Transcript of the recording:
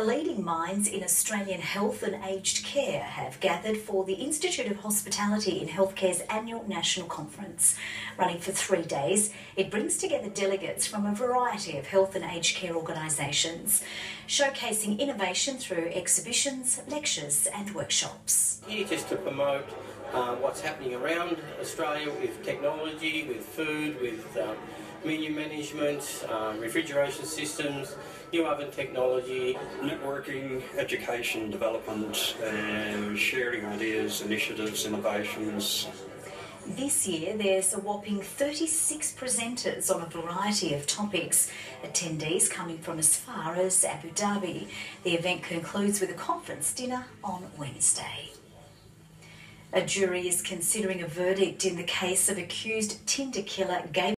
The leading minds in Australian health and aged care have gathered for the Institute of Hospitality in Healthcare's annual national conference. Running for three days, it brings together delegates from a variety of health and aged care organisations, showcasing innovation through exhibitions, lectures, and workshops. Here just to promote uh, what's happening around Australia with technology, with food, with um, menu management, um, refrigeration systems, new oven technology. networking, education, development, uh, sharing ideas, initiatives, innovations. This year, there's a whopping 36 presenters on a variety of topics. Attendees coming from as far as Abu Dhabi. The event concludes with a conference dinner on Wednesday. A jury is considering a verdict in the case of accused Tinder killer Gabriel.